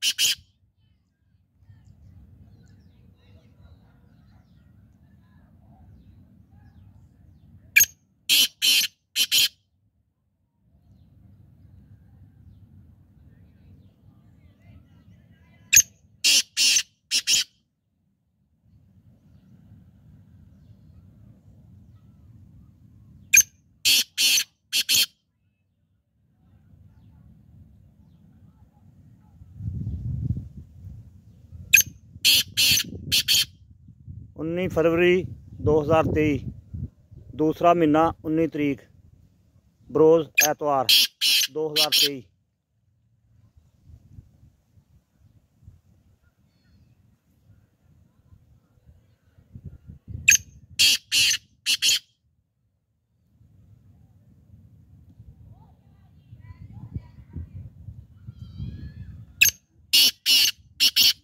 Shh, shh. 19 ਫਰਵਰੀ 2023 ਦੂਸਰਾ ਮਹੀਨਾ 19 ਤਰੀਕ ਬਰੋਜ਼ ਐਤਵਾਰ 2023